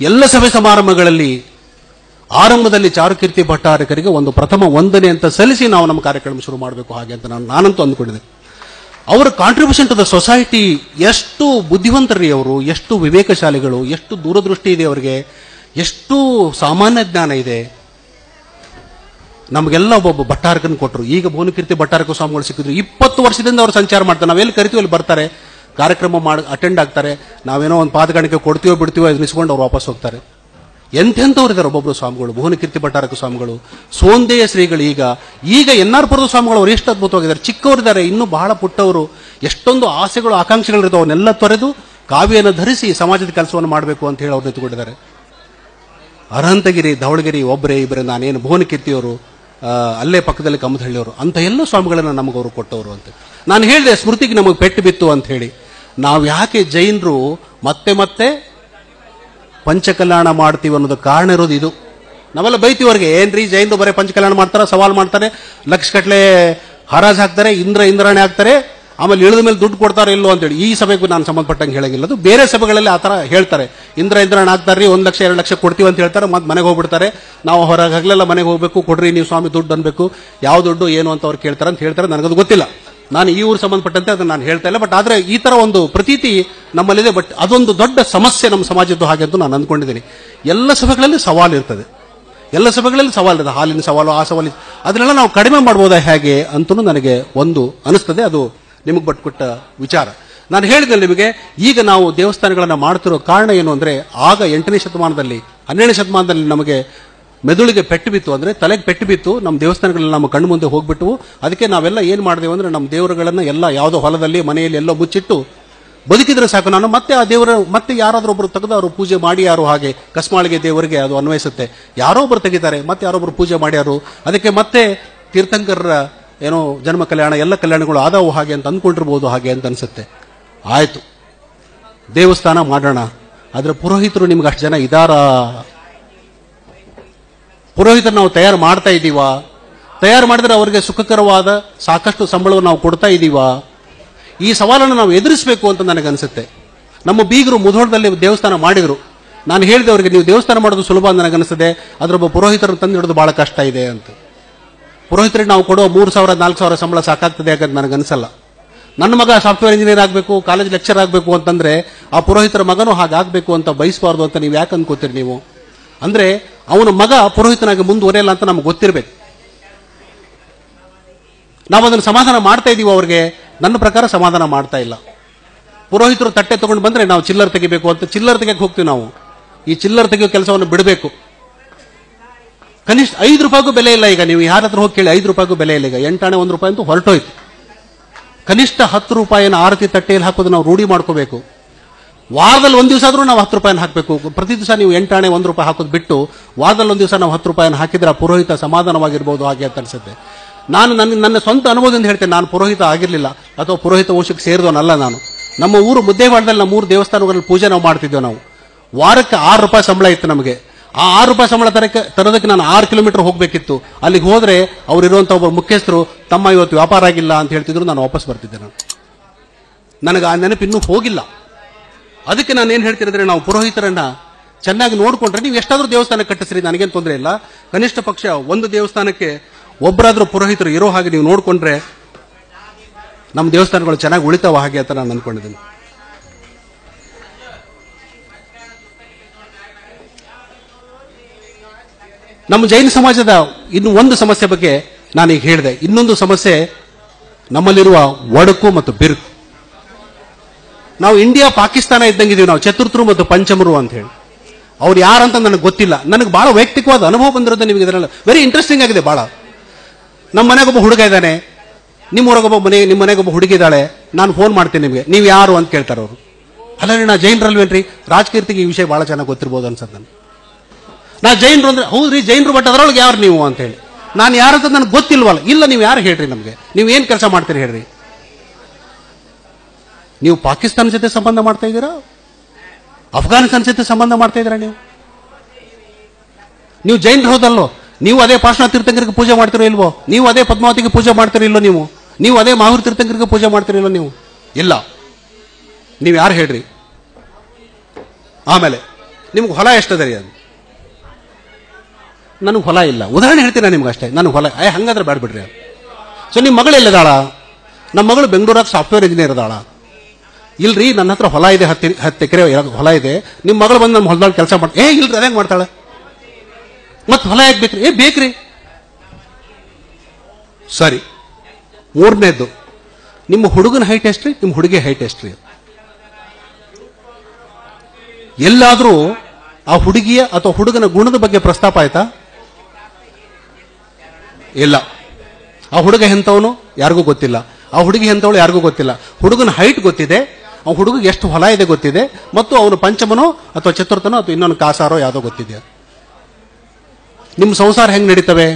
ಎಲ್ಲ ಸಭೆ ಸಮಾರಂಭಗಳಲ್ಲಿ ಆರಂಭದಲ್ಲಿ ಚಾರುಕೀರ್ತಿ ಭಟ್ಟಾರಕರಿಗೆ ಒಂದು ಪ್ರಥಮ ವಂದನೆ ಅಂತ ಸಲ್ಲಿಸಿ ನಾವು ನಮ್ಮ ಕಾರ್ಯಕ್ರಮ ಶುರು ಮಾಡಬೇಕು ಹಾಗೆ ಅಂತ ನಾನು ನಾನಂತೂ ಅಂದ್ಕೊಂಡಿದ್ದೆ ಅವರ ಕಾಂಟ್ರಿಬ್ಯೂಷನ್ ಟು ದ ಸೊಸೈಟಿ ಎಷ್ಟು ಬುದ್ಧಿವಂತರಿ ಅವರು, ಎಷ್ಟು ವಿವೇಕಶಾಲಿಗಳು, ಎಷ್ಟು ದೂರದೃಷ್ಟಿ ಇದೆ ಅವರಿಗೆ, ಎಷ್ಟು ಸಾಮಾನ್ಯ ಜ್ಞಾನ ಇದೆ. ನಮಗೆಲ್ಲ ಒಬ್ಬೊಬ್ಬ ಭಟ್ಟಾರಕನ್ ಕೊಟ್ಟರು. ಈಗ ಭುವನಕೀರ್ತಿ ಭಟ್ಟಾರಕ ಸ್ವಾಮಿಗಳು ಸಿಕ್ಕಿದ್ರು. ಇಪ್ಪತ್ತು ವರ್ಷದಿಂದ ಅವರು ಸಂಚಾರ ಮಾಡ್ತಾರೆ. ನಾವೆಲ್ಲಿ ಕರಿತೀವಿ ಅಲ್ಲಿ ಬರ್ತಾರೆ. ಕಾರ್ಯಕ್ರಮ ಮಾಡಿ ಅಟೆಂಡ್ ಆಗ್ತಾರೆ. ನಾವೇನೋ ಒಂದು ಪಾದಗಣಿಕೆ ಕೊಡ್ತೀವೋ ಬಿಡ್ತೀವೋ ಎನಿಸ್ಕೊಂಡು ಅವ್ರು ವಾಪಸ್ ಹೋಗ್ತಾರೆ. ಎಂಥೆಂಥವ್ರು ಇದ್ದಾರೆ ಒಬ್ಬೊಬ್ಬರು ಸ್ವಾಮಿಗಳು, ಭುವನಕೀರ್ತಿ ಭಟ್ಟಾರಕ ಸ್ವಾಮಿಗಳು, ಸೋಂದೇಯ ಶ್ರೀಗಳು ಈಗ. ಈಗ ಎನ್ ಆರ್ ಪುರದ ಸ್ವಾಮಿಗಳು ಅವ್ರು ಎಷ್ಟು ಅದ್ಭುತವಾಗಿದ್ದಾರೆ. ಚಿಕ್ಕವರಿದ್ದಾರೆ ಇನ್ನೂ ಬಹಳ ಪುಟ್ಟವರು. ಎಷ್ಟೊಂದು ಆಸೆಗಳು, ಆಕಾಂಕ್ಷೆಗಳಿರ್ತಾವೆ ಅವನ್ನೆಲ್ಲ ತೊರೆದು ಕಾವ್ಯನ ಧರಿಸಿ ಸಮಾಜದ ಕೆಲಸವನ್ನು ಮಾಡಬೇಕು ಅಂತ ಹೇಳಿ ಅವ್ರು ನಿಂತುಕೊಂಡಿದ್ದಾರೆ ಅರಹಂತಗಿರಿ, ಧವಳಗಿರಿ ಒಬ್ಬರೇ ಇಬ್ಬರೇ ನಾನೇನು ಭುವನಕೀರ್ತಿಯವರು ಕೀರ್ತಿಯವರು ಅಲ್ಲೇ ಪಕ್ಕದಲ್ಲಿ ಕಮ್ಮದಹಳ್ಳಿಯವರು ಅಂತ ಎಲ್ಲ ಸ್ವಾಮಿಗಳನ್ನ ನಮಗವರು ಕೊಟ್ಟವರು ಅಂತ. ನಾನು ಹೇಳಿದೆ, ಸ್ಮೃತಿಗೆ ನಮಗೆ ಪೆಟ್ಟು ಬಿತ್ತು ಅಂತ ಹೇಳಿ. ನಾವು ಯಾಕೆ ಜೈನರು ಮತ್ತೆ ಮತ್ತೆ ಪಂಚಕಲ್ಯಾಣ ಮಾಡ್ತೀವಿ ಅನ್ನೋದು ಕಾರಣ ಇರೋದು ಇದು. ನಾವೆಲ್ಲ ಬೈತೀವರ್ಗೆ, ಏನ್ರಿ ಜೈನರು ಬರೀ ಪಂಚಕಲ್ಯಾಣ ಮಾಡ್ತಾರೆ, ಸವಾಲ್ ಮಾಡ್ತಾರೆ ಲಕ್ಷ ಕಟ್ಲೆ ಹರಾಜ್ ಹಾಕ್ತಾರೆ, ಇಂದ್ರ ಇಂದ್ರಾಣೆ ಹಾಕ್ತಾರೆ, ಆಮೇಲೆ ಇಳಿದ ಮೇಲೆ ದುಡ್ಡು ಕೊಡ್ತಾರೆ ಇಲ್ಲೋ ಅಂತೇಳಿ. ಈ ಸಭೆಗೂ ನಾನು ಸಂಬಂಧಪಟ್ಟಂಗೆ ಹೇಳಂಗಿಲ್ಲ. ಅದು ಬೇರೆ ಸಭೆಗಳಲ್ಲಿ ಆ ಥರ ಹೇಳ್ತಾರೆ. ಇಂದ್ರ ಇಂದ್ರಾಣ ಹಾಕ್ತಾರ್ರಿ ಒಂದು ಲಕ್ಷ, ಎರಡು ಲಕ್ಷ ಕೊಡ್ತೀವಿ ಅಂತ ಹೇಳ್ತಾರೆ, ಮತ್ತೆ ಮನೆಗೆ ಹೋಗ್ಬಿಡ್ತಾರೆ. ನಾವು ಹೊರಗೆ ಮನೆಗೆ ಹೋಗಬೇಕು, ಕೊಡ್ರಿ ನೀವು ಸ್ವಾಮಿ ದುಡ್ಡು ಅನ್ಬೇಕು, ಯಾವ ದುಡ್ಡು, ಏನು ಅಂತ ಅವ್ರು ಕೇಳ್ತಾರೆ ಅಂತ ಹೇಳ್ತಾರೆ, ನನಗದು ಗೊತ್ತಿಲ್ಲ. ನಾನು ಈ ಊರು ಸಂಬಂಧಪಟ್ಟಂತೆ ಅದನ್ನು ನಾನು ಹೇಳ್ತಾ ಇಲ್ಲ ಬಟ್ ಆದರೆ ಈ ಥರ ಒಂದು ಪ್ರತೀತಿ ನಮ್ಮಲ್ಲಿದೆ ಬಟ್ ಅದೊಂದು ದೊಡ್ಡ ಸಮಸ್ಯೆ ನಮ್ಮ ಸಮಾಜದ್ದು ಹಾಗೆ ಅಂತ ನಾನು ಅಂದ್ಕೊಂಡಿದ್ದೀನಿ. ಎಲ್ಲ ಸಭೆಗಳಲ್ಲಿ ಸವಾಲು ಇರ್ತದೆ. ಎಲ್ಲ ಸಭೆಗಳಲ್ಲಿ ಸವಾಲು ಇದೆ ಹಾಲಿನ ಸವಾಲು, ಆ ಸವಾಲು. ಅದನ್ನೆಲ್ಲ ನಾವು ಕಡಿಮೆ ಮಾಡ್ಬೋದಾ ಹೇಗೆ ಅಂತಲೂ ನನಗೆ ಒಂದು ಅನಿಸ್ತದೆ. ಅದು ನಿಮಗೆ ಬಟ್ಕೊಟ್ಟ ವಿಚಾರ. ನಾನು ಹೇಳಿದೆ ನಿಮಗೆ, ಈಗ ನಾವು ದೇವಸ್ಥಾನಗಳನ್ನು ಮಾಡ್ತಿರೋ ಕಾರಣ ಏನು ಅಂದರೆ, ಆಗ ಎಂಟನೇ ಶತಮಾನದಲ್ಲಿ, ಹನ್ನೆರಡನೇ ಶತಮಾನದಲ್ಲಿ ನಮಗೆ ಮೆದುಳಿಗೆ ಪೆಟ್ಟು ಬಿತ್ತು ಅಂದ್ರೆ ತಲೆಗೆ ಪೆಟ್ಟು ಬಿತ್ತು ನಮ್ಮ ದೇವಸ್ಥಾನಗಳಲ್ಲಿ ನಮ್ಮ ಕಣ್ಣು ಮುಂದೆ ಹೋಗ್ಬಿಟ್ಟು ಅದಕ್ಕೆ ನಾವೆಲ್ಲ ಏನ್ ಮಾಡಿದೆವು ಅಂದ್ರೆ ನಮ್ಮ ದೇವರುಗಳನ್ನ ಎಲ್ಲ ಯಾವುದೋ ಹೊಲದಲ್ಲಿ, ಮನೆಯಲ್ಲಿ ಎಲ್ಲೋ ಮುಚ್ಚಿಟ್ಟು ಬದುಕಿದ್ರೆ ಸಾಕು. ನಾನು ಮತ್ತೆ ಆ ದೇವರ, ಮತ್ತೆ ಯಾರಾದ್ರೂ ಒಬ್ರು ತೆಗೆದು ಅವರು ಪೂಜೆ ಮಾಡಿ ಯಾರು ಹಾಗೆ, ಕಸ್ಮಾಳಿಗೆ ದೇವರಿಗೆ ಅದು ಅನ್ವಯಿಸುತ್ತೆ. ಯಾರೋ ಒಬ್ರು ತೆಗಿತಾರೆ, ಮತ್ತೆ ಯಾರೊಬ್ರು ಪೂಜೆ ಮಾಡ್ಯಾರು. ಅದಕ್ಕೆ ಮತ್ತೆ ತೀರ್ಥಂಕರರ ಏನೋ ಜನ್ಮ ಕಲ್ಯಾಣ, ಎಲ್ಲ ಕಲ್ಯಾಣಗಳು ಆದವು ಹಾಗೆ ಅಂತ ಅಂದ್ಕೊಂಡಿರ್ಬೋದು ಹಾಗೆ ಅಂತ ಅನ್ಸುತ್ತೆ. ಆಯಿತು. ದೇವಸ್ಥಾನ ಮಾಡೋಣ. ಆದರೆ ಪುರೋಹಿತರು ನಿಮ್ಗೆ ಅಷ್ಟು ಜನ ಇದಾರಾ? ಪುರೋಹಿತರು ನಾವು ತಯಾರು ಮಾಡ್ತಾ ಇದ್ದೀವಾ? ತಯಾರು ಮಾಡಿದ್ರೆ ಅವರಿಗೆ ಸುಖಕರವಾದ ಸಾಕಷ್ಟು ಸಂಬಳವನ್ನು ನಾವು ಕೊಡ್ತಾ ಇದ್ದೀವಾ? ಈ ಸವಾಲನ್ನು ನಾವು ಎದುರಿಸಬೇಕು ಅಂತ ನನಗೆ ಅನಿಸುತ್ತೆ ನಮ್ಮ ಬೀಗರು ಮುಧೋಳದಲ್ಲಿ ದೇವಸ್ಥಾನ ಮಾಡಿದರು. ನಾನು ಹೇಳಿದೆ ಅವರಿಗೆ, ನೀವು ದೇವಸ್ಥಾನ ಮಾಡೋದು ಸುಲಭ ಅಂತ ನನಗನ್ನಿಸ್ತದೆ ಅದರೊಬ್ಬ ಪುರೋಹಿತರನ್ನು ತಂದು ಹಿಡಿದು ಭಾಳ ಕಷ್ಟ ಇದೆ ಅಂತ. ಪುರೋಹಿತರಿಗೆ ನಾವು ಕೊಡೋ ಮೂರು ಸಾವಿರ, ನಾಲ್ಕು ಸಾವಿರ ಸಂಬಳ ಸಾಕಾಗ್ತದೆ ಯಾಕಂತ ನನಗನ್ಸಲ್ಲ. ನನ್ನ ಮಗ ಸಾಫ್ಟ್ವೇರ್ ಇಂಜಿನಿಯರ್ ಆಗಬೇಕು, ಕಾಲೇಜ್ ಲೆಕ್ಚರ್ ಆಗಬೇಕು ಅಂತಂದರೆ ಆ ಪುರೋಹಿತರ ಮಗನೂ ಹಾಗಾಗಬೇಕು ಅಂತ ಬಯಸಬಾರ್ದು ಅಂತ ನೀವು ಯಾಕೆ ಅನ್ಕೋತೀರಿ ನೀವು? ಅಂದ್ರೆ ಅವನ ಮಗ ಪುರೋಹಿತನಾಗಿ ಮುಂದುವರೆಯಲ್ಲ ಅಂತ ನಮ್ಗೆ ಗೊತ್ತಿರಬೇಕು. ನಾವು ಅದನ್ನು ಸಮಾಧಾನ ಮಾಡ್ತಾ ಇದ್ದೀವಿ ಅವ್ರಿಗೆ? ನನ್ನ ಪ್ರಕಾರ ಸಮಾಧಾನ ಮಾಡ್ತಾ ಇಲ್ಲ. ಪುರೋಹಿತರು ತಟ್ಟೆ ತಗೊಂಡು ಬಂದರೆ ನಾವು ಚಿಲ್ಲರ್ ತೆಗಿಬೇಕು ಅಂತ ಚಿಲ್ಲರ್ ತೆಗಿಯಕ್ಕೆ ಹೋಗ್ತೀವಿ ನಾವು. ಈ ಚಿಲ್ಲರ್ ತೆಗೆಯೋ ಕೆಲಸವನ್ನು ಬಿಡಬೇಕು. ಕನಿಷ್ಠ ಐದು ರೂಪಾಯಿಗೂ ಬೆಲೆ ಇಲ್ಲ ಈಗ ನೀವು ಯಾರ ಹತ್ರ ಹೋಗಿ ಕೇಳಿ ಐದು ರೂಪಾಯಿಗೂ ಬೆಲೆ ಇಲ್ಲ ಈಗ. ಎಂಟಾಣೆ ಒಂದು ರೂಪಾಯಿ ಅಂತೂ ಹೊರಟೋಯ್ತು. ಕನಿಷ್ಠ ಹತ್ತು ರೂಪಾಯಿನ ಆರತಿ ತಟ್ಟೆಯಲ್ಲಿ ಹಾಕೋದು ನಾವು ರೂಢಿ ಮಾಡ್ಕೋಬೇಕು. ವಾರದಲ್ಲಿ ಒಂದು ದಿವಸ ಆದರೂ ನಾವು ಹತ್ತು ರೂಪಾಯಿನ ಹಾಕಬೇಕು. ಪ್ರತಿ ದಿವಸ ನೀವು ಎಂಟಾಣೆ ಒಂದು ರೂಪಾಯಿ ಹಾಕೋದು ಬಿಟ್ಟು ವಾರದಲ್ಲಿ ಒಂದು ದಿವಸ ನಾವು ಹತ್ತು ರೂಪಾಯಿನ ಹಾಕಿದ್ರೆ ಆ ಪುರೋಹಿತ ಸಮಾಧಾನವಾಗಿರ್ಬೋದು ಹಾಗೆ ಅಂತ ಅನ್ಸುತ್ತೆ. ನಾನು ನನ್ನ ನನ್ನ ಸ್ವಂತ ಅನುಭವದಿಂದ ಹೇಳ್ತೇನೆ, ನಾನು ಪುರೋಹಿತ ಆಗಿರಲಿಲ್ಲ. ಅಥವಾ ಪುರೋಹಿತ ವಂಶಕ್ಕೆ ಸೇರಿದವನಲ್ಲ ನಾನು. ನಮ್ಮ ಊರು ಮುದ್ದೇವಾಡದಲ್ಲಿ ನಮ್ಮ ಮೂರು ದೇವಸ್ಥಾನಗಳಲ್ಲಿ ಪೂಜೆ ನಾವು ಮಾಡ್ತಿದ್ದೆವು ನಾವು. ವಾರಕ್ಕೆ ಆರು ರೂಪಾಯಿ ಸಂಬಳ ಇತ್ತು ನಮಗೆ. ಆ ಆರು ರೂಪಾಯಿ ಸಂಬಳ ತರಕ್ಕೆ ತರೋದಕ್ಕೆ ನಾನು ಆರು ಕಿಲೋಮೀಟರ್ ಹೋಗಬೇಕಿತ್ತು. ಅಲ್ಲಿಗೆ ಹೋದ್ರೆ ಅವರಿರುವಂಥ ಒಬ್ಬ ಮುಖ್ಯಸ್ಥರು, ತಮ್ಮ ಇವತ್ತು ವ್ಯಾಪಾರ ಆಗಿಲ್ಲ ಅಂತ ಹೇಳ್ತಿದ್ರು, ನಾನು ವಾಪಸ್ ಬರ್ತಿದ್ದೆ ನಾನು. ನನಗೆ ಆ ನೆನಪು ಇನ್ನೂ ಹೋಗಿಲ್ಲ. ಅದಕ್ಕೆ ನಾನು ಏನು ಹೇಳ್ತಿರಂದ್ರೆ ನಾವು ಪುರೋಹಿತರನ್ನ ಚೆನ್ನಾಗಿ ನೋಡ್ಕೊಂಡ್ರೆ ನೀವು ಎಷ್ಟಾದರೂ ದೇವಸ್ಥಾನ ಕಟ್ಟಿಸ್ರಿ, ನನಗೇನು ತೊಂದರೆ ಇಲ್ಲ. ಕನಿಷ್ಠ ಪಕ್ಷ ಒಂದು ದೇವಸ್ಥಾನಕ್ಕೆ ಒಬ್ಬರಾದರೂ ಪುರೋಹಿತರು ಇರೋ ಹಾಗೆ ನೀವು ನೋಡ್ಕೊಂಡ್ರೆ ನಮ್ಮ ದೇವಸ್ಥಾನಗಳು ಚೆನ್ನಾಗಿ ಉಳಿತಾವ ಹಾಗೆ ಅಂತ ನಾನು ಅನ್ಕೊಂಡಿದ್ದೀನಿ. ನಮ್ಮ ಜೈನ ಸಮಾಜದ ಇನ್ನು ಒಂದು ಸಮಸ್ಯೆ ಬಗ್ಗೆ ನಾನೀಗ ಹೇಳಿದೆ. ಇನ್ನೊಂದು ಸಮಸ್ಯೆ ನಮ್ಮಲ್ಲಿರುವ ಒಡಕು ಮತ್ತು ಬಿರುಕು. ನಾವು ಇಂಡಿಯಾ, ಪಾಕಿಸ್ತಾನ ಇದ್ದಂಗಿದೀವಿ ನಾವು, ಚತುರ್ಥರು ಮತ್ತು ಪಂಚಮರು ಅಂತ ಹೇಳಿ. ಅವ್ರು ಯಾರಂತ ನನಗೆ ಗೊತ್ತಿಲ್ಲ. ನನಗೆ ಬಹಳ ವೈಯಕ್ತಿಕವಾದ ಅನುಭವ ಬಂದಿರೋದು ನಿಮಗೆ ಇದರಲ್ಲ ವೆರಿ ಇಂಟ್ರೆಸ್ಟಿಂಗ್ ಆಗಿದೆ ಬಹಳ. ನಮ್ಮ ಮನೆಗೊಬ್ಬ ಹುಡುಗ ಇದ್ದಾನೆ. ನಿಮ್ಮ ಊರಾಗೊಬ್ಬ ಮನೆ, ನಿಮ್ಮ ಮನೆಗೊಬ್ಬ ಹುಡುಗಿದ್ದಾಳೆ ನಾನು ಫೋನ್ ಮಾಡ್ತೀನಿ ನಿಮಗೆ. ನೀವು ಯಾರು ಅಂತ ಕೇಳ್ತಾರೆ ಅವರು. ಅಲ್ಲ ರೀ ನಾ ಜೈನರಲ್ವೇನ್ರಿ ರಾಜಕೀರ್ತಿಗೆ ಈ ವಿಷಯ ಭಾಳ ಚೆನ್ನಾಗಿ ಗೊತ್ತಿರ್ಬೋದು ಅನ್ಸತ್ ನನಗೆ. ನಾ ಜೈನರು ಅಂದ್ರೆ ಹೌದು ರೀ ಜೈನರು ಬಟ್ ಅದರೊಳಗೆ ಯಾರು ನೀವು ಅಂತ ಹೇಳಿ. ನಾನು ಯಾರಂತ ನನಗೆ ಗೊತ್ತಿಲ್ವಲ್ಲ. ಇಲ್ಲ, ನೀವು ಯಾರು ಹೇಳ್ರಿ ನಮಗೆ? ನೀವು ಏನು ಕೆಲಸ ಮಾಡ್ತೀರಿ ಹೇಳ್ರಿ? ನೀವು ಪಾಕಿಸ್ತಾನ ಜೊತೆ ಸಂಬಂಧ ಮಾಡ್ತಾ ಇದ್ದೀರಾ? ಅಫ್ಘಾನಿಸ್ತಾನ ಜೊತೆ ಸಂಬಂಧ ಮಾಡ್ತಾ ಇದ್ದೀರಾ ನೀವು? ನೀವು ಜೈನರು ಹೋದಲ್ಲೋ ನೀವು ಅದೇ ಪಾಷಣ ತೀರ್ಥಂಕರಿಗೆ ಪೂಜೆ ಮಾಡ್ತಿರೋ ಇಲ್ವೋ? ನೀವು ಅದೇ ಪದ್ಮಾವತಿಗೆ ಪೂಜೆ ಮಾಡ್ತಿರೋ ಇಲ್ಲೋ ನೀವು? ನೀವು ಅದೇ ಮಾಹುರ್ ತೀರ್ಥಂಕರಿಗೆ ಪೂಜೆ ಮಾಡ್ತಿರೋ ಇಲ್ಲೋ ನೀವು? ಇಲ್ಲ. ನೀವು ಯಾರು ಹೇಳ್ರಿ? ಆಮೇಲೆ, ನಿಮ್ಗೆ ಹೊಲ ಎಷ್ಟದ ರೀ ಅದು? ನನಗೆ ಹೊಲ ಇಲ್ಲ. ಉದಾಹರಣೆ ಹೇಳ್ತೀನಿ ನಿಮ್ಗೆ ಅಷ್ಟೇ? ನನಗೆ ಹೊಲ, ಏ, ಹಂಗಾದ್ರೆ ಬೇಡ ಬಿಡ್ರಿ. ಸೊ ನಿಮ್ಮ ಮಗಳು ಎಲ್ಲಿದ್ದಾಳ? ನಮ್ಮ ಮಗಳು ಬೆಂಗಳೂರಾಗ ಸಾಫ್ಟ್ವೇರ್ ಇಂಜಿನಿಯರ್ ಅದಾಳ ಇಲ್ರಿ, ನನ್ನ ಹತ್ರ ಹೊಲ ಇದೆ, ಹತ್ತು ಹತ್ತು ಎಕರೆ ಹೊಲ ಇದೆ. ನಿಮ್ಮ ಮಗಳು ಬಂದು ನಮ್ಮ ಹೊಲದಲ್ಲಿ ಕೆಲಸ ಮಾಡ್ತಾ ಏ, ಇಲ್ರಿ, ಅದೇ ಮಾಡ್ತಾಳೆ. ಮತ್ತೆ ಹೊಲ ಯಾಕೆ ಬೇಕ್ರಿ? ಏ, ಬೇಕ್ರಿ. ಸರಿ. ಮೂರನೇದ್ದು, ನಿಮ್ಮ ಹುಡುಗನ ಹೈಟ್ ಎಷ್ಟ್ರಿ? ನಿಮ್ಮ ಹುಡುಗಿ ಹೈಟ್ ಎಷ್ಟ್ರಿ? ಎಲ್ಲಾದರೂ ಆ ಹುಡುಗಿಯ ಅಥವಾ ಹುಡುಗನ ಗುಣದ ಬಗ್ಗೆ ಪ್ರಸ್ತಾಪ ಆಯ್ತಾ? ಇಲ್ಲ. ಆ ಹುಡುಗ ಎಂಥವನು ಯಾರಿಗೂ ಗೊತ್ತಿಲ್ಲ. ಆ ಹುಡುಗಿ ಎಂಥವಳು ಯಾರಿಗೂ ಗೊತ್ತಿಲ್ಲ. ಹುಡುಗನ ಹೈಟ್ ಗೊತ್ತಿದೆ. ಆ ಹುಡುಗಿಗೆ ಎಷ್ಟು ಹೊಲ ಇದೆ ಗೊತ್ತಿದೆ, ಮತ್ತು ಅವನು ಪಂಚಮನೋ ಅಥವಾ ಚತುರ್ಥನೋ ಅಥವಾ ಇನ್ನೊಂದು ಕಾಸಾರೋ ಯಾವುದೋ ಗೊತ್ತಿದೆ. ನಿಮ್ಮ ಸಂಸಾರ ಹೆಂಗೆ ನಡೀತವೆ?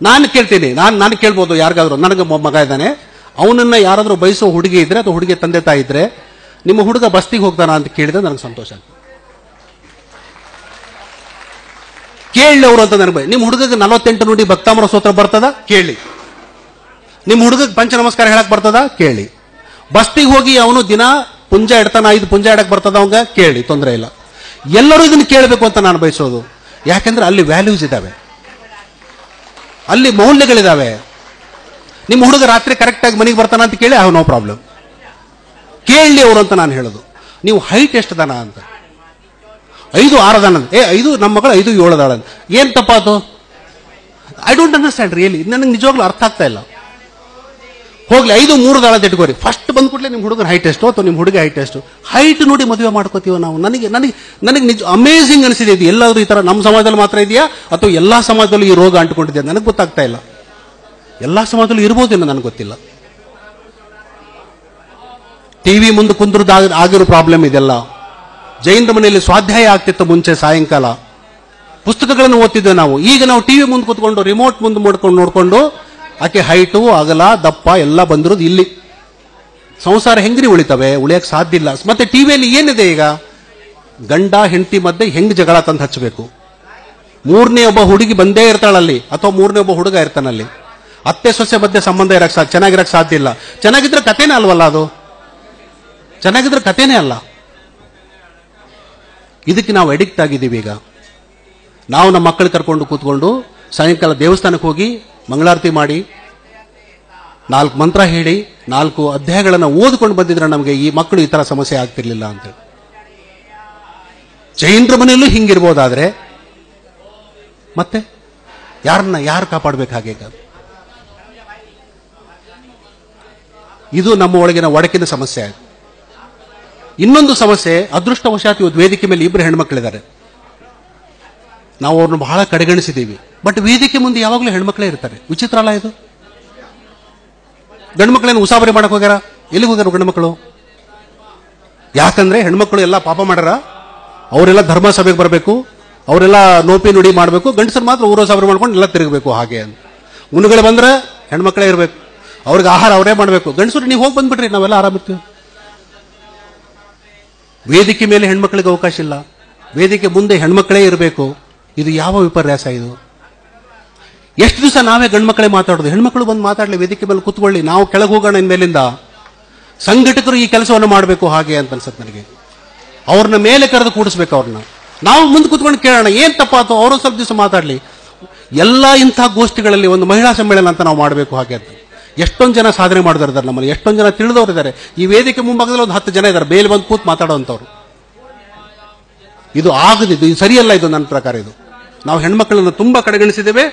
ನಾನು ಕೇಳ್ತೀನಿ, ನಾನು ನಾನು ಕೇಳ್ಬೋದು ಯಾರಿಗಾದ್ರು, ನನಗೆ ಮಗ ಇದ್ದಾನೆ. ಅವನನ್ನು ಯಾರಾದರೂ ಬಯಸೋ ಹುಡುಗಿ ಇದ್ದರೆ ಅಥವಾ ಹುಡುಗಿ ತಂದೆ ತಾಯಿ ಇದ್ದರೆ ನಿಮ್ಮ ಹುಡುಗ ಬಸ್ತಿಗೆ ಹೋಗ್ತಾನ ಅಂತ ಕೇಳಿದ್ರೆ ನನಗೆ ಸಂತೋಷ ಆಗ್ತದೆ. ಕೇಳಿ ಅವರು ಅಂತ ನನಗೆ ನಿಮ್ಮ ಹುಡುಗಗೆ ನಲವತ್ತೆಂಟು ನುಡಿ ಭಕ್ತಾಮರ ಸ್ತೋತ್ರ ಬರ್ತದ? ಕೇಳಿ. ನಿಮ್ಮ ಹುಡುಗ ಪಂಚ ನಮಸ್ಕಾರ ಹೇಳಕ್ ಬರ್ತದ? ಕೇಳಿ. ಬಸ್ತಿಗೆ ಹೋಗಿ ಅವನು ದಿನ ಪುಂಜ ಇಡ್ತಾನ ಇದು ಪುಂಜ ಇಡಕ್ ಬರ್ತದ ಅವಂಗ? ಕೇಳಿ, ತೊಂದರೆ ಇಲ್ಲ. ಎಲ್ಲರೂ ಇದನ್ನು ಕೇಳಬೇಕು ಅಂತ ನಾನು ಬಯಸೋದು. ಯಾಕಂದ್ರೆ ಅಲ್ಲಿ ವ್ಯಾಲ್ಯೂಸ್ ಇದ್ದಾವೆ ಅಲ್ಲಿ ಮೌಲ್ಯಗಳಿದಾವೆ. ನಿಮ್ಮ ಹುಡುಗ ರಾತ್ರಿ ಕರೆಕ್ಟಾಗಿ ಮನೆಗೆ ಬರ್ತಾನ ಅಂತ ಕೇಳಿ ಹಾವ್ ನೋ ಪ್ರಾಬ್ಲಮ್ ಕೇಳಲಿ ಅವರು ಅಂತ ನಾನು ಹೇಳೋದು. ನೀವು ಹೈಟ್ ಎಷ್ಟು ದನ ಅಂತ? ಐದು, ಆರು ದನ. ಏ, ಐದು, ನಮ್ಮ ಮಗಳು ಐದು, ಏಳು ದಳ ಏನ್ ತಪ್ಪಾತು ಐ ಡೋಂಟ್ ಅಂಡರ್ಸ್ಟ್ಯಾಂಡ್ ರಿಯಲಿ ನನಗೆ ನಿಜವಾಗ್ಲೂ ಅರ್ಥ ಆಗ್ತಾ ಇಲ್ಲ. ಹೋಗ್ಲಿ, ಐದು, ಮೂರು ದಾಳ ಇಟ್ಕೋರಿ. ಫಸ್ಟ್ ಬಂದ್ಬಿಟ್ಲೆ ನಿಮ್ಮ ಹುಡುಗನ ಹೈಟ್ ಎಷ್ಟು ಅಥವಾ ನಿಮ್ಮ ಹುಡುಗ ಹೈಟ್ ಎಷ್ಟು ಹೈಟ್ ನೋಡಿ ಮದುವೆ ಮಾಡ್ಕೋತೀವ ನಾವು? ನನಗೆ ನನಗೆ ನನಗೆ ನಿಜ ಅಮೇಝಿಂಗ್ ಅನಿಸಿದೆ ಇದು. ಎಲ್ಲಾದರೂ ಈ ಥರ ನಮ್ಮ ಸಮಾಜದಲ್ಲಿ ಮಾತ್ರ ಇದೆಯಾ? ಅಥವಾ ಎಲ್ಲ ಸಮಾಜದಲ್ಲೂ ಈ ರೋಗ ಅಂಟ್ಕೊಂಡಿದೆ ನನಗೆ ಗೊತ್ತಾಗ್ತಾ ಇಲ್ಲ. ಎಲ್ಲ ಸಮಾಜದಲ್ಲೂ ಇರ್ಬೋದೇನೋ ನನಗೆ ಗೊತ್ತಿಲ್ಲ. ಟಿವಿ ಮುಂದೆ ಕುಂದ್ರದ ಆಗಿರೋ ಪ್ರಾಬ್ಲಮ್ ಇದೆಲ್ಲ. ಜೈನರ ಮನೆಯಲ್ಲಿ ಸ್ವಾಧ್ಯಾಯ ಆಗ್ತಿತ್ತು ಮುಂಚೆ ಸಾಯಂಕಾಲ. ಪುಸ್ತಕಗಳನ್ನು ಓದ್ತಿದ್ದೆ ನಾವು. ಈಗ ನಾವು ಟಿವಿ ಮುಂದೆ ಕೂತ್ಕೊಂಡು ರಿಮೋಟ್ ಮುಂದೆ ಮಾಡ್ಕೊಂಡು, ನೋಡ್ಕೊಂಡು ಆಕೆ ಹೈಟು ಅಗಲ, ದಪ್ಪ ಎಲ್ಲ ಬಂದಿರೋದು ಇಲ್ಲಿ. ಸಂಸಾರ ಹೆಂಗ್ರಿ ಉಳಿತವೆ? ಉಳಿಯಕ್ಕೆ ಸಾಧ್ಯ ಇಲ್ಲ. ಮತ್ತೆ ಟಿವಿಯಲ್ಲಿ ಏನಿದೆ ಈಗ? ಗಂಡ, ಹೆಂಡತಿ ಮಧ್ಯೆ ಹೆಂಗ್ ಜಗಳ ತಂದು ಹಚ್ಚಬೇಕು ಮೂರನೇ ಒಬ್ಬ ಹುಡುಗಿ ಬಂದೇ ಇರ್ತಾಳಲ್ಲಿ ಅಥವಾ ಮೂರನೇ ಒಬ್ಬ ಹುಡುಗ ಇರ್ತಾನಲ್ಲಿ ಅತ್ತೆ, ಸೊಸೆ ಮಧ್ಯೆ ಸಂಬಂಧ ಇರಕ್ಕೆ ಸಾಧ್ಯ ಚೆನ್ನಾಗಿರಕ್ಕೆ ಸಾಧ್ಯ ಇಲ್ಲ. ಚೆನ್ನಾಗಿದ್ರೆ ಕಥೆನೇ ಅಲ್ವಲ್ಲ ಅದು? ಚೆನ್ನಾಗಿದ್ರೆ ಕಥೆನೇ ಅಲ್ಲ. ಇದಕ್ಕೆ ನಾವು ಅಡಿಕ್ಟ್ ಆಗಿದ್ದೀವಿ ಈಗ. ನಾವು ನಮ್ಮ ಮಕ್ಕಳು ಕರ್ಕೊಂಡು ಕೂತ್ಕೊಂಡು ಸಾಯಂಕಾಲ ದೇವಸ್ಥಾನಕ್ಕೆ ಹೋಗಿ ಮಂಗಳಾರತಿ ಮಾಡಿ, ನಾಲ್ಕು ಮಂತ್ರ ಹೇಳಿ, ನಾಲ್ಕು ಅಧ್ಯಾಯಗಳನ್ನು ಓದ್ಕೊಂಡು ಬಂದಿದ್ರೆ ನಮಗೆ ಈ ಮಕ್ಕಳು ಈ ತರ ಸಮಸ್ಯೆ ಆಗ್ತಿರ್ಲಿಲ್ಲ ಅಂತೇಳಿ ಜೈನರ ಮನೆಯಲ್ಲೂ ಹಿಂಗಿರ್ಬೋದಾದ್ರೆ, ಮತ್ತೆ ಯಾರನ್ನ, ಯಾರು ಕಾಪಾಡ್ಬೇಕು ಹಾಗೆ ಇದು ನಮ್ಮ ಒಳಗಿನ ಒಡಕಿನ ಸಮಸ್ಯೆ. ಇನ್ನೊಂದು ಸಮಸ್ಯೆ, ಅದೃಷ್ಟವಶಾತ್ ಇವತ್ತು ವೇದಿಕೆ ಮೇಲೆ ಇಬ್ಬರು ಹೆಣ್ಮಕ್ಳಿದ್ದಾರೆ. ನಾವು ಅವ್ರನ್ನ ಬಹಳ ಕಡೆಗಣಿಸಿದ್ದೀವಿ. ಬಟ್ ವೇದಿಕೆ ಮುಂದೆ ಯಾವಾಗಲೂ ಹೆಣ್ಮಕ್ಳೇ ಇರ್ತಾರೆ. ವಿಚಿತ್ರ ಅಲ್ಲ ಇದು? ಗಂಡ್ಮಕ್ಳೇನು ಉಸಾಬರಿ ಮಾಡಕ್ ಹೋಗ್ಯಾರ? ಎಲ್ಲಿಗೆ ಹೋಗ್ಯಾರ ಗಂಡ್ಮಕ್ಳು? ಯಾಕಂದ್ರೆ ಹೆಣ್ಮಕ್ಳು ಎಲ್ಲ ಪಾಪ ಮಾಡ್ಯಾರ. ಅವರೆಲ್ಲ ಧರ್ಮ ಸಭೆಗೆ ಬರಬೇಕು. ಅವರೆಲ್ಲ ನೋಪಿ ನುಡಿ ಮಾಡಬೇಕು. ಗಂಡಸರು ಮಾತ್ರ ಊರ ಸಾಬರಿ ಮಾಡ್ಕೊಂಡು ಎಲ್ಲ ತಿರುಗಬೇಕು ಹಾಗೆ ಅಂತ. ಮುನ್ನುಗಳು ಬಂದ್ರೆ ಹೆಣ್ಮಕ್ಳೇ ಇರಬೇಕು. ಅವ್ರಿಗೆ ಆಹಾರ ಅವರೇ ಮಾಡಬೇಕು. ಗಂಡಸರು ನೀವು ಹೋಗಿ ಬಂದ್ಬಿಟ್ರಿ, ನಾವೆಲ್ಲ ಆರಾಮಿರ್ತೀವಿ ವೇದಿಕೆ ಮೇಲೆ ಹೆಣ್ಮಕ್ಳಿಗೆ ಅವಕಾಶ ಇಲ್ಲ. ವೇದಿಕೆ ಮುಂದೆ ಹೆಣ್ಮಕ್ಳೇ ಇರಬೇಕು. ಇದು ಯಾವ ವಿಪರ್ಯಾಸ ಇದು? ಎಷ್ಟು ದಿವಸ ನಾವೇ ಗಂಡ್ಮಕ್ಳೇ ಮಾತಾಡೋದು? ಹೆಣ್ಮಕ್ಳು ಬಂದು ಮಾತಾಡಲಿ, ವೇದಿಕೆ ಮೇಲೆ ಕೂತ್ಕೊಳ್ಳಿ, ನಾವು ಕೆಳಗೆ ಹೋಗೋಣ ಇನ್ಮೇಲಿಂದ. ಸಂಘಟಕರು ಈ ಕೆಲಸವನ್ನು ಮಾಡಬೇಕು ಹಾಗೆ ಅಂತ ಅನ್ಸುತ್ತೆ ನನಗೆ. ಅವ್ರನ್ನ ಮೇಲೆ ಕರೆದು ಕೂಡಿಸ್ಬೇಕು ಅವ್ರನ್ನ. ನಾವು ಮುಂದೆ ಕೂತ್ಕೊಂಡು ಕೇಳೋಣ, ಏನು ತಪ್ಪಾತು ಅವರು ಸ್ವಲ್ಪ ದಿವಸ ಮಾತಾಡಲಿ. ಎಲ್ಲ ಇಂಥ ಗೋಷ್ಠಿಗಳಲ್ಲಿ ಒಂದು ಮಹಿಳಾ ಸಮ್ಮೇಳನ ಅಂತ ನಾವು ಮಾಡಬೇಕು ಹಾಗೆ ಅಂತ. ಎಷ್ಟೊಂದು ಜನ ಸಾಧನೆ ಮಾಡಿದಾರೆ ನಮ್ಮಲ್ಲಿ, ಎಷ್ಟೊಂದು ಜನ ತಿಳಿದವರು ಇದ್ದಾರೆ ಈ ವೇದಿಕೆ ಮುಂಭಾಗದಲ್ಲಿ ಒಂದು ಹತ್ತು ಜನ ಇದ್ದಾರೆ, ಬೇಲ್ ಬಂದು ಕೂತ್ ಮಾತಾಡೋವಂಥವ್ರು ಇದು ಆಗದಿದ್ದು ಇದು ಸರಿಯಲ್ಲ ಇದು ನನ್ನ ಪ್ರಕಾರ ಇದು. ನಾವು ಹೆಣ್ಮಕ್ಳನ್ನು ತುಂಬ ಕಡೆಗಣಿಸಿದ್ದೇವೆ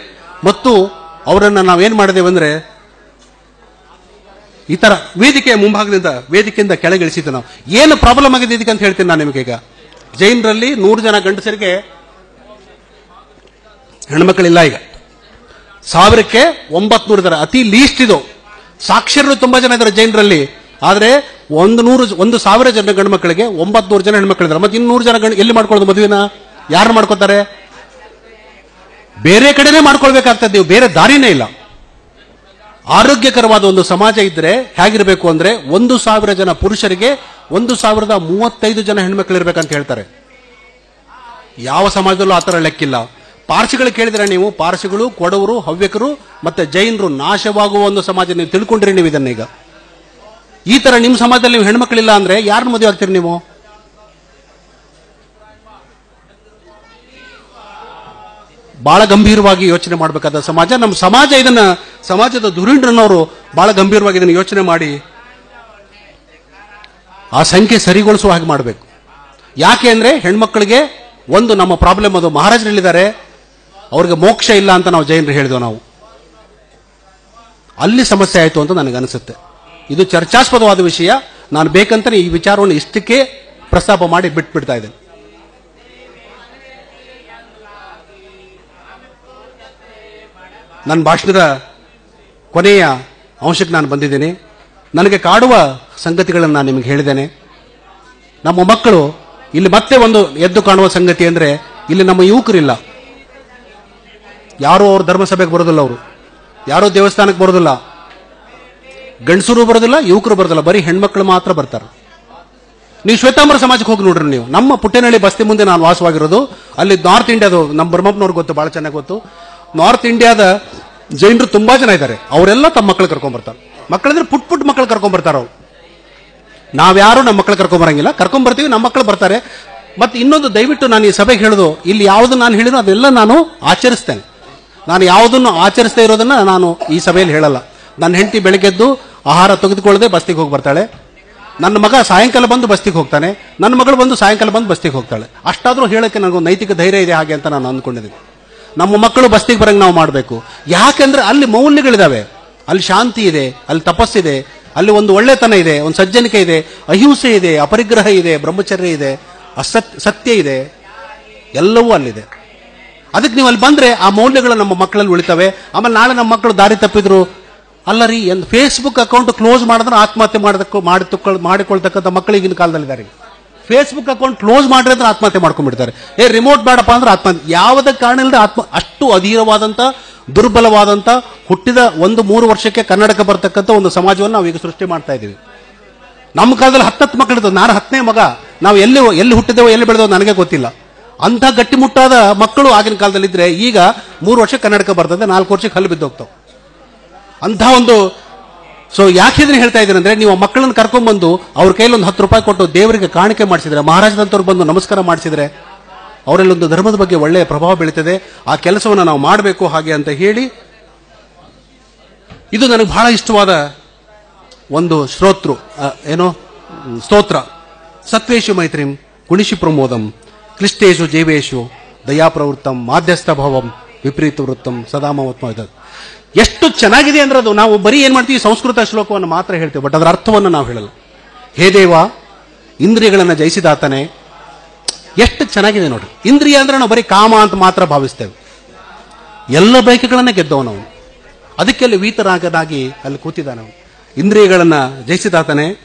ಮತ್ತು ಅವರನ್ನ ನಾವೇನ್ ಮಾಡಿದ್ದೇವೆ ಅಂದ್ರೆ ಈ ಥರ ವೇದಿಕೆಯ ಮುಂಭಾಗದಿಂದ ವೇದಿಕೆಯಿಂದ ಕೆಳಗಿಳಿಸಿದ್ದು ನಾವು. ಏನು ಪ್ರಾಬ್ಲಮ್ ಆಗಿದೆ ಇದಕ್ಕೆ ಅಂತ ಹೇಳ್ತೀನಿ ನಾನು ನಿಮಗೆ ಈಗ. ಜೈನರಲ್ಲಿ ನೂರು ಜನ ಗಂಡಸರಿಗೆ ಹೆಣ್ಮಕ್ಳಿಲ್ಲ ಈಗ. ಸಾವಿರಕ್ಕೆ ಒಂಬತ್ನೂರು ಇದ್ದಾರೆ ಅತಿ ಲೀಸ್ಟ್ ಇದು. ಸಾಕ್ಷರರು ತುಂಬ ಜನ ಇದ್ದಾರೆ ಜೈನರಲ್ಲಿ. ಆದ್ರೆ ಒಂದು ನೂರು ಒಂದು ಸಾವಿರ ಜನ ಗಂಡು ಮಕ್ಕಳಿಗೆ ಒಂಬತ್ನೂರು ಜನ ಹೆಣ್ಮಕ್ಳಿದ್ದಾರೆ ಮತ್ತೆ ಇನ್ನೂರು ಜನ ಗಂಡು ಎಲ್ಲಿ ಮಾಡ್ಕೊಳ್ಳೋದು ಮದುವೆನ? ಯಾರು ಮಾಡ್ಕೋತಾರೆ? ಬೇರೆ ಕಡೆನೇ ಮಾಡ್ಕೊಳ್ಬೇಕಾಗ್ತದೆ. ನೀವು ಬೇರೆ ದಾರಿನೇ ಇಲ್ಲ. ಆರೋಗ್ಯಕರವಾದ ಒಂದು ಸಮಾಜ ಇದ್ರೆ ಹೇಗಿರಬೇಕು ಅಂದ್ರೆ ಒಂದು ಸಾವಿರ ಜನ ಪುರುಷರಿಗೆ ಒಂದು ಸಾವಿರದ ಮೂವತ್ತೈದು ಜನ ಹೆಣ್ಮಕ್ಳು ಇರ್ಬೇಕಂತ ಹೇಳ್ತಾರೆ. ಯಾವ ಸಮಾಜದಲ್ಲೂ ಆ ಥರ ಲೆಕ್ಕಿಲ್ಲ. ಪಾರ್ಸಿಗಳು ಕೇಳಿದ್ರೆ ನೀವು ಪಾರ್ಸಿಗಳು ಕೊಡವರು ಹವ್ಯಕರು ಮತ್ತೆ ಜೈನರು ನಾಶವಾಗುವ ಒಂದು ಸಮಾಜ ನೀವು ತಿಳ್ಕೊಂಡ್ರಿ ನೀವು ಇದನ್ನ ಈಗ ಈ ತರ ನಿಮ್ಮ ಸಮಾಜದಲ್ಲಿ ನೀವು ಹೆಣ್ಮಕ್ಳಿಲ್ಲ ಅಂದ್ರೆ ಯಾರನ್ನ ಮದುವೆ ಆಗ್ತೀರಿ ನೀವು? ಬಹಳ ಗಂಭೀರವಾಗಿ ಯೋಚನೆ ಮಾಡಬೇಕಾದ ಸಮಾಜ. ನಮ್ಮ ಸಮಾಜ ಇದನ್ನ, ಸಮಾಜದ ದುರೀಂಡ್ರನ್ನವರು ಬಹಳ ಗಂಭೀರವಾಗಿ ಇದನ್ನು ಯೋಚನೆ ಮಾಡಿ ಆ ಸಂಖ್ಯೆ ಸರಿಗೊಳಿಸುವ ಹಾಗೆ ಮಾಡಬೇಕು. ಯಾಕೆ ಅಂದ್ರೆ ಹೆಣ್ಮಕ್ಳಿಗೆ ಒಂದು ನಮ್ಮ ಪ್ರಾಬ್ಲಮ್ ಅದು. ಮಹಾರಾಜರು ಹೇಳಿದ್ದಾರೆ ಅವ್ರಿಗೆ ಮೋಕ್ಷ ಇಲ್ಲ ಅಂತ ನಾವು ಜೈನರು ಹೇಳಿದೆವು ನಾವು. ಅಲ್ಲಿ ಸಮಸ್ಯೆ ಆಯಿತು ಅಂತ ನನಗನ್ನಿಸುತ್ತೆ ಇದು ಚರ್ಚಾಸ್ಪದವಾದ ವಿಷಯ. ನಾನು ಬೇಕಂತಾನೆ ಈ ವಿಚಾರವನ್ನು ಇಷ್ಟಕ್ಕೆ ಪ್ರಸ್ತಾಪ ಮಾಡಿ ಬಿಟ್ಬಿಡ್ತಾ ಇದ್ದೇನೆ. ನನ್ನ ಭಾಷಣದ ಕೊನೆಯ ಅಂಶಕ್ಕೆ ನಾನು ಬಂದಿದ್ದೇನೆ. ನನಗೆ ಕಾಡುವ ಸಂಗತಿಗಳನ್ನು ನಾನು ನಿಮಗೆ ಹೇಳಿದ್ದೇನೆ. ನಮ್ಮ ಮಕ್ಕಳು ಇಲ್ಲಿ ಮತ್ತೆ ಒಂದು ಎದ್ದು ಕಾಣುವ ಸಂಗತಿ ಅಂದರೆ ಇಲ್ಲಿ ನಮ್ಮ ಯುವಕರಿಲ್ಲ. ಯಾರೂ ಅವರು ಧರ್ಮಸಭೆಗೆ ಬರೋದಿಲ್ಲ ಅವರು. ಯಾರೋ ದೇವಸ್ಥಾನಕ್ಕೆ ಬರೋದಿಲ್ಲ. ಗಂಡಸರು ಬರೋದಿಲ್ಲ, ಯುವಕರು ಬರೋದಿಲ್ಲ, ಬರೀ ಹೆಣ್ಮಕ್ಳು ಮಾತ್ರ ಬರ್ತಾರೆ. ನೀವು ಶ್ವೇತಾಂಬರ ಸಮಾಜಕ್ಕೆ ಹೋಗಿ ನೋಡ್ರಿ ನೀವು. ನಮ್ಮ ಪುಟ್ಟೆನಹಳ್ಳಿ ಬಸ್ತಿ ಮುಂದೆ ನಾನು ವಾಸವಾಗಿರೋದು, ಅಲ್ಲಿ ನಾರ್ತ್ ಇಂಡಿಯಾದು ನಮ್ಮ ಬ್ರಹ್ಮಪ್ಪನವ್ರಿಗೆ ಗೊತ್ತು, ಬಹಳ ಚೆನ್ನಾಗಿ ಗೊತ್ತು. ನಾರ್ತ್ ಇಂಡಿಯಾದ ಜೈನರು ತುಂಬಾ ಜನ ಇದ್ದಾರೆ. ಅವರೆಲ್ಲ ತಮ್ಮ ಮಕ್ಕಳು ಕರ್ಕೊಂಡ್ ಬರ್ತಾರೆ. ಮಕ್ಕಳಂದ್ರೆ ಪುಟ್ ಪುಟ್ ಮಕ್ಕಳು ಕರ್ಕೊಂಡ್ ಬರ್ತಾರೆ ಅವ್ರು. ನಾವ್ಯಾರು ನಮ್ಮ ಮಕ್ಕಳು ಕರ್ಕೊಂಬರಂಗಿಲ್ಲ ಬರಂಗಿಲ್ಲ. ಕರ್ಕೊಂಡ್ ಬರ್ತೀವಿ, ನಮ್ಮ ಮಕ್ಕಳು ಬರ್ತಾರೆ. ಮತ್ತು ಇನ್ನೊಂದು ದಯವಿಟ್ಟು ನಾನು ಈ ಸಭೆಗೆ ಹೇಳೋದು, ಇಲ್ಲಿ ಯಾವುದು ನಾನು ಹೇಳಿದ್ರು ಅದೆಲ್ಲ ನಾನು ಆಚರಿಸ್ತೇನೆ. ನಾನು ಯಾವುದನ್ನು ಆಚರಿಸದೇ ಇರೋದನ್ನ ನಾನು ಈ ಸಭೆಯಲ್ಲಿ ಹೇಳಲ್ಲ. ನನ್ನ ಹೆಂಡತಿ ಬೆಳಗ್ಗೆದ್ದು ಆಹಾರ ತೆಗೆದುಕೊಳ್ಳದೆ ಬಸ್ತಿಗೆ ಹೋಗಿ ಬರ್ತಾಳೆ. ನನ್ನ ಮಗ ಸಾಯಂಕಾಲ ಬಂದು ಬಸ್ತಿಗೆ ಹೋಗ್ತಾನೆ. ನನ್ನ ಮಗಳು ಬಂದು ಸಾಯಂಕಾಲ ಬಂದು ಬಸ್ತಿಗೆ ಹೋಗ್ತಾಳೆ. ಅಷ್ಟಾದರೂ ಹೇಳೋಕ್ಕೆ ನನಗೊಂದು ನೈತಿಕ ಧೈರ್ಯ ಇದೆ ಹಾಗೆ ಅಂತ ನಾನು ಅಂದ್ಕೊಂಡಿದ್ದೀನಿ. ನಮ್ಮ ಮಕ್ಕಳು ಬಸ್ತಿಗೆ ಬರಂಗೆ ನಾವು ಮಾಡಬೇಕು. ಯಾಕೆಂದ್ರೆ ಅಲ್ಲಿ ಮೌಲ್ಯಗಳಿದ್ದಾವೆ. ಅಲ್ಲಿ ಶಾಂತಿ ಇದೆ, ಅಲ್ಲಿ ತಪಸ್ಸಿದೆ, ಅಲ್ಲಿ ಒಂದು ಒಳ್ಳೆತನ ಇದೆ, ಒಂದು ಸಜ್ಜನಿಕೆ ಇದೆ, ಅಹಿಂಸೆ ಇದೆ, ಅಪರಿಗ್ರಹ ಇದೆ, ಬ್ರಹ್ಮಚರ್ಯ ಇದೆ, ಅಸತ್, ಸತ್ಯ ಇದೆ. ಎಲ್ಲವೂ ಅಲ್ಲಿದೆ. ಅದಕ್ಕೆ ನೀವು ಅಲ್ಲಿ ಬಂದರೆ ಆ ಮೌಲ್ಯಗಳು ನಮ್ಮ ಮಕ್ಕಳಲ್ಲಿ ಉಳಿತವೆ. ಆಮೇಲೆ ನಾಳೆ ನಮ್ಮ ಮಕ್ಕಳು ದಾರಿ ತಪ್ಪಿದ್ರು ಅಲ್ಲ ರೀ ಒಂದು ಫೇಸ್ಬುಕ್ ಅಕೌಂಟ್ ಕ್ಲೋಸ್ ಮಾಡಿದ್ರೆ ಆತ್ಮಹತ್ಯೆ ಮಾಡೋದಕ್ಕೂ ಮಾಡಿ ತುಕ್ಕೊಳ್- ಮಾಡಿಕೊಳ್ತಕ್ಕಂಥ ಮಕ್ಕಳು ಈಗಿನ ಕಾಲದಲ್ಲಿದ್ದಾರೆ ಫೇಸ್ಬುಕ್ ಅಕೌಂಟ್ ಕ್ಲೋಸ್ ಮಾಡಿದ್ರೆ ಆತ್ಮಹತ್ಯೆ ಮಾಡ್ಕೊಂಡ್ಬಿಡ್ತಾರೆ. ಏ ರಿಮೋಟ್ ಬೇಡಪ್ಪ ಅಂದ್ರೆ ಆತ್ಮಹತ್ಯೆ. ಯಾವುದೇ ಕಾರಣ ಇಲ್ಲದೆ ಆತ್ಮ, ಅಷ್ಟು ಅಧೀರವಾದಂಥ, ದುರ್ಬಲವಾದಂಥ, ಹುಟ್ಟಿದ ಒಂದು ಮೂರು ವರ್ಷಕ್ಕೆ ಕನ್ನಡಕ್ಕೆ ಬರ್ತಕ್ಕಂಥ ಒಂದು ಸಮಾಜವನ್ನು ನಾವು ಈಗ ಸೃಷ್ಟಿ ಮಾಡ್ತಾ ಇದ್ದೀವಿ. ನಮ್ಮ ಕಾಲದಲ್ಲಿ ಹತ್ತತ್ತು ಮಕ್ಕಳಿದ್ದು ನಾನು ಹತ್ತನೇ ಮಗ. ನಾವು ಎಲ್ಲಿ ಎಲ್ಲಿ ಹುಟ್ಟಿದೆವೋ, ಎಲ್ಲಿ ಬೆಳೆದೋ ನನಗೆ ಗೊತ್ತಿಲ್ಲ. ಅಂಥ ಗಟ್ಟಿಮುಟ್ಟಾದ ಮಕ್ಕಳು ಆಗಿನ ಕಾಲದಲ್ಲಿ ಇದ್ರೆ ಈಗ ಮೂರು ವರ್ಷ ಕನ್ನಡಕ್ಕೆ ಬರ್ತದೆ, ನಾಲ್ಕು ವರ್ಷಕ್ಕೆ ಹಲ್ಲು ಬಿದ್ದೋಗ್ತಾವೆ. ಅಂಥ ಒಂದು ಸೊ ಯಾಕೆ ಇದನ್ನ ಹೇಳ್ತಾ ಇದ್ದೀನಿ ಅಂದ್ರೆ ನೀವು ಮಕ್ಕಳನ್ನ ಕರ್ಕೊಂಡ್ಬಂದು ಅವ್ರ ಕೈಲೊಂದು ಹತ್ತು ರೂಪಾಯಿ ಕೊಟ್ಟು ದೇವರಿಗೆ ಕಾಣಿಕೆ ಮಾಡಿಸಿದ್ರೆ ಮಹಾರಾಜದಂತವ್ರು ಬಂದು ನಮಸ್ಕಾರ ಮಾಡಿಸಿದ್ರೆ, ಅವರಲ್ಲೊಂದು ಧರ್ಮದ ಬಗ್ಗೆ ಒಳ್ಳೆಯ ಪ್ರಭಾವ ಬೀಳ್ತದೆ, ಆ ಕೆಲಸವನ್ನು ನಾವು ಮಾಡಬೇಕು ಹಾಗೆ ಅಂತ ಹೇಳಿ, ಇದು ನನಗೆ ಬಹಳ ಇಷ್ಟವಾದ ಒಂದು ಶ್ರೋತೃ ಏನೋ ಸ್ತೋತ್ರ. ಸತ್ವೇಶು ಮೈತ್ರಿಂ ಗುಣಿಶಿ ಪ್ರಮೋದಂ, ಕ್ಲಿಷ್ಟೇಶು ಜೀವೇಶು ದಯಾಪ್ರವೃತ್ತಂ ಮಾಧ್ಯಸ್ಥ ಭಾವಂ ವಿಪರೀತ ವೃತ್ತಂ ಸದಾಮವತ್ಮ ಇದು ಎಷ್ಟು ಚೆನ್ನಾಗಿದೆ ಅಂದ್ರೆ ಅದು ನಾವು ಬರೀ ಏನ್ ಮಾಡ್ತೀವಿ, ಸಂಸ್ಕೃತ ಶ್ಲೋಕವನ್ನು ಮಾತ್ರ ಹೇಳ್ತೇವೆ, ಬಟ್ ಅದರ ಅರ್ಥವನ್ನು ನಾವು ಹೇಳಲ್ಲ. ಹೇ ದೇವ, ಇಂದ್ರಿಯಗಳನ್ನು ಜಯಿಸಿದಾತನೇ, ಎಷ್ಟು ಚೆನ್ನಾಗಿದೆ ನೋಡಿ ಇಂದ್ರಿಯ ಅಂದ್ರೆ ನಾವು ಬರೀ ಕಾಮ ಅಂತ ಮಾತ್ರ ಭಾವಿಸ್ತೇವೆ. ಎಲ್ಲ ಬೈಕ್ಗಳನ್ನ ಗೆದ್ದವನು ಅವನು. ಅದಕ್ಕೆ ಅಲ್ಲಿ ವೀತರಾಗನಾಗಿ ಅಲ್ಲಿ ಕೂತಿದ್ದಾನೆ ಅವನು. ಇಂದ್ರಿಯಗಳನ್ನು ಜಯಿಸಿದಾತನೇ,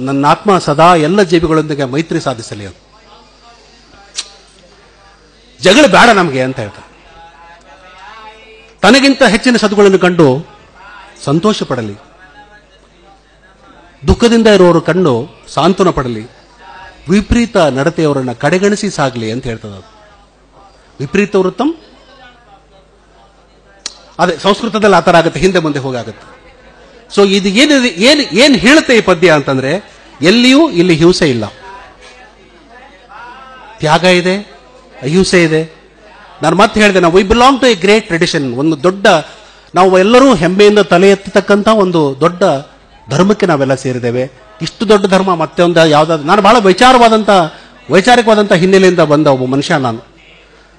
ನನ್ನ ಆತ್ಮ ಸದಾ ಎಲ್ಲ ಜೀವಿಗಳೊಂದಿಗೆ ಮೈತ್ರಿ ಸಾಧಿಸಲಿ ಅದು ಜಗಳ ಬೇಡ ನಮಗೆ ಅಂತ ಹೇಳ್ತಾರೆ. ತನಗಿಂತ ಹೆಚ್ಚಿನ ಸದ್ಗುಗಳನ್ನು ಕಂಡು ಸಂತೋಷ ಪಡಲಿ ದುಃಖದಿಂದ ಇರೋರು ಕಂಡು ಸಾಂತ್ವನ ಪಡಲಿ ವಿಪರೀತ ನಡತೆಯವರನ್ನ ಕಡೆಗಣಿಸಿ ಸಾಗಲಿ ಅಂತ ಹೇಳ್ತದ ವಿಪರೀತ ವೃತ್ತಂ, ಅದೇ ಸಂಸ್ಕೃತದಲ್ಲಿ ಆ ಥರ ಆಗುತ್ತೆ, ಹಿಂದೆ ಮುಂದೆ ಹೋಗಾಗುತ್ತೆ ಸೊ ಇದು ಏನಿದೆ ಏನು ಏನು ಹೇಳುತ್ತೆ ಈ ಪದ್ಯ ಅಂತಂದ್ರೆ, ಎಲ್ಲಿಯೂ ಇಲ್ಲಿ ಹಿಂಸೆ ಇಲ್ಲ. ತ್ಯಾಗ ಇದೆ, ಅಹಿಂಸೆ ಇದೆ ನಾನು ಮತ್ತೆ ಹೇಳಿದೆ, ನಾವು we belong to a great tradition ಒಂದು ದೊಡ್ಡ, ನಾವು ಎಲ್ಲರೂ ಹೆಮ್ಮೆಯಿಂದ ತಲೆ ಎತ್ತತಕ್ಕಂಥ ಒಂದು ದೊಡ್ಡ ಧರ್ಮಕ್ಕೆ ನಾವೆಲ್ಲ ಸೇರಿದ್ದೇವೆ. ಇಷ್ಟು ದೊಡ್ಡ ಧರ್ಮ ಮತ್ತೆ ಒಂದು ಯಾವುದಾದ್ರು ನಾನು ಬಹಳ ವಿಚಾರವಾದಂಥ ವೈಚಾರಿಕವಾದಂಥ ಹಿನ್ನೆಲೆಯಿಂದ ಬಂದ ಒಬ್ಬ ಮನುಷ್ಯ ನಾನು.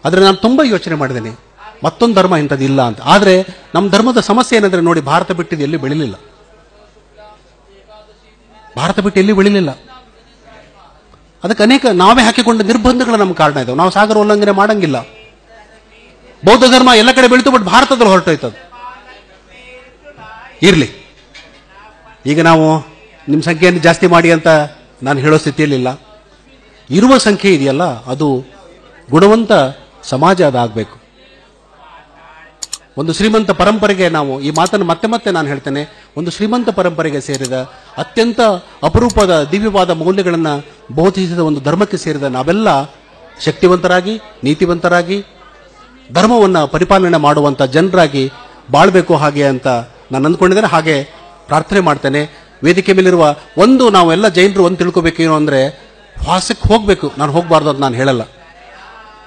ಆದರೆ ನಾನು ತುಂಬ ಯೋಚನೆ ಮಾಡಿದ್ದೇನೆ, ಮತ್ತೊಂದು ಧರ್ಮ ಇಂಥದ್ದು ಇಲ್ಲ ಅಂತ. ಆದರೆ ನಮ್ಮ ಧರ್ಮದ ಸಮಸ್ಯೆ ಏನಂದರೆ ನೋಡಿ, ಭಾರತ ಬಿಟ್ಟಿದ್ದು ಎಲ್ಲಿ ಬೆಳಿಲಿಲ್ಲ. ಭಾರತ ಬಿಟ್ಟು ಎಲ್ಲಿ ಬೆಳಿಲಿಲ್ಲ. ಅದಕ್ಕೆ ಅನೇಕ ನಾವೇ ಹಾಕಿಕೊಂಡ ನಿರ್ಬಂಧಗಳು ನಮ್ಮ ಕಾರಣ ಇದಾವೆ. ನಾವು ಸಾಗರ ಉಲ್ಲಂಘನೆ ಮಾಡಂಗಿಲ್ಲ. ಬೌದ್ಧ ಧರ್ಮ ಎಲ್ಲ ಕಡೆ ಬೆಳೀತು ಬಟ್ ಭಾರತದಲ್ಲಿ ಹೊರಟೋಯ್ತದು. ಇರಲಿ. ಈಗ ನಾವು ನಿಮ್ಮ ಸಂಖ್ಯೆಯನ್ನು ಜಾಸ್ತಿ ಮಾಡಿ ಅಂತ ನಾನು ಹೇಳೋ ಸ್ಥಿತಿಯಲ್ಲಿಲ್ಲ. ಇರುವ ಸಂಖ್ಯೆ ಇದೆಯಲ್ಲ, ಅದು ಗುಣವಂತ ಸಮಾಜ ಅದಾಗಬೇಕು. ಒಂದು ಶ್ರೀಮಂತ ಪರಂಪರೆಗೆ ನಾವು ಈ ಮಾತನ್ನು ಮತ್ತೆ ಮತ್ತೆ ನಾನು ಹೇಳ್ತೇನೆ, ಒಂದು ಶ್ರೀಮಂತ ಪರಂಪರೆಗೆ ಸೇರಿದ ಅತ್ಯಂತ ಅಪರೂಪದ ದಿವ್ಯವಾದ ಮೌಲ್ಯಗಳನ್ನು ಬೋಧಿಸಿದ ಒಂದು ಧರ್ಮಕ್ಕೆ ಸೇರಿದ ನಾವೆಲ್ಲ ಶಕ್ತಿವಂತರಾಗಿ, ನೀತಿವಂತರಾಗಿ ಧರ್ಮವನ್ನು ಪರಿಪಾಲನೆ ಮಾಡುವಂಥ ಜನರಾಗಿ ಬಾಳಬೇಕು ಹಾಗೆ ಅಂತ ನಾನು ಅಂದ್ಕೊಂಡಿದ್ದೇನೆ. ಹಾಗೆ ಪ್ರಾರ್ಥನೆ ಮಾಡ್ತೇನೆ. ವೇದಿಕೆ ಮೇಲಿರುವ ಒಂದು ನಾವೆಲ್ಲ ಜೈನರು ಒಂದು ತಿಳ್ಕೊಬೇಕೇನು ಅಂದರೆ ವಾಸಕ್ಕೆ ಹೋಗಬೇಕು. ನಾನು ಹೋಗಬಾರ್ದು ಅಂತ ನಾನು ಹೇಳಲ್ಲ.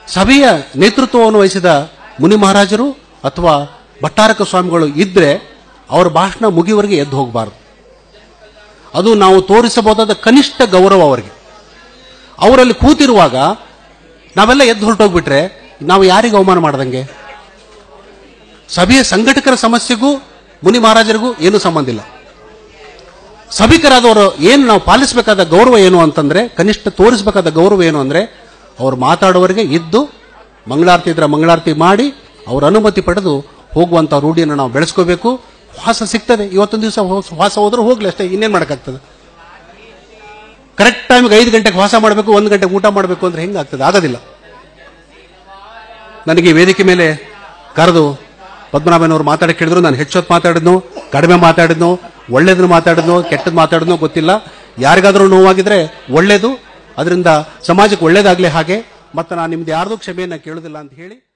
ಸಭೆಯ ನೇತೃತ್ವವನ್ನು ವಹಿಸಿದ ಮುನಿ ಮಹಾರಾಜರು ಅಥವಾ ಭಟ್ಟಾರಕ ಸ್ವಾಮಿಗಳು ಇದ್ದರೆ ಅವರ ಭಾಷಣ ಮುಗಿಯವರೆಗೆ ಎದ್ದು ಹೋಗಬಾರ್ದು. ಅದು ನಾವು ತೋರಿಸಬಹುದಾದ ಕನಿಷ್ಠ ಗೌರವ ಅವರಿಗೆ. ಅವರಲ್ಲಿ ಕೂತಿರುವಾಗ ನಾವೆಲ್ಲ ಎದ್ದು ಹೊರಟೋಗ್ಬಿಟ್ರೆ ನಾವು ಯಾರಿಗೆ ಅವಮಾನ ಮಾಡ್ದಂಗೆ? ಸಭೆಯ ಸಂಘಟಕರ ಸಮಸ್ಯೆಗೂ, ಮುನಿ ಮಹಾರಾಜರಿಗೂ ಏನೂ ಸಂಬಂಧ ಇಲ್ಲ. ಸಭಿಕರಾದವರು ಏನು ನಾವು ಪಾಲಿಸಬೇಕಾದ ಗೌರವ ಏನು ಅಂತಂದ್ರೆ, ಕನಿಷ್ಠ ತೋರಿಸಬೇಕಾದ ಗೌರವ ಏನು ಅಂದ್ರೆ, ಅವ್ರು ಮಾತಾಡೋವರೆಗೆ ಇದ್ದು, ಮಂಗಳಾರತಿ ಇದ್ರೆ ಮಂಗಳಾರತಿ ಮಾಡಿ, ಅವರ ಅನುಮತಿ ಪಡೆದು ಹೋಗುವಂತ ರೂಢಿಯನ್ನು ನಾವು ಬೆಳೆಸ್ಕೋಬೇಕು. ವಾಸ ಸಿಗ್ತದೆ. ಇವತ್ತೊಂದು ದಿವಸ ವಾಸ ಹೋದ್ರೆ ಹೋಗ್ಲಿ ಅಷ್ಟೇ, ಇನ್ನೇನು ಮಾಡೋಕ್ಕಾಗ್ತದೆ? ಕರೆಕ್ಟ್ ಟೈಮ್ಗೆ ಐದು ಗಂಟೆಗೆ ವಾಸ ಮಾಡಬೇಕು, ಒಂದು ಗಂಟೆಗೆ ಊಟ ಮಾಡಬೇಕು ಅಂದ್ರೆ ಹೆಂಗಾಗ್ತದೆ ಆಗೋದಿಲ್ಲ. ನನಗೆ ವೇದಿಕೆ ಮೇಲೆ ಕರೆದು ಪದ್ಮನಾಭನವರು ಮಾತಾಡಕ್ಕೆ ಹೇಳಿದ್ರು. ನಾನು ಹೆಚ್ಚೊತ್ತು ಮಾತಾಡಿದ್ನು, ಕಡಿಮೆ ಮಾತಾಡಿದ್ನು, ಒಳ್ಳೇದನ್ನು ಮಾತಾಡಿದ್ನು, ಕೆಟ್ಟದ್ದು ಮಾತಾಡಿದ್ನು ಗೊತ್ತಿಲ್ಲ. ಯಾರಿಗಾದರೂ ನೋವಾಗಿದ್ರೆ ಒಳ್ಳೇದು, ಅದರಿಂದ ಸಮಾಜಕ್ಕೆ ಒಳ್ಳೇದಾಗಲಿ ಹಾಗೆ. ಮತ್ತು ನಾನು ನಿಮ್ದು ಯಾರ್ದು ಕ್ಷಮೆಯನ್ನು ಕೇಳೋದಿಲ್ಲ ಅಂತ ಹೇಳಿ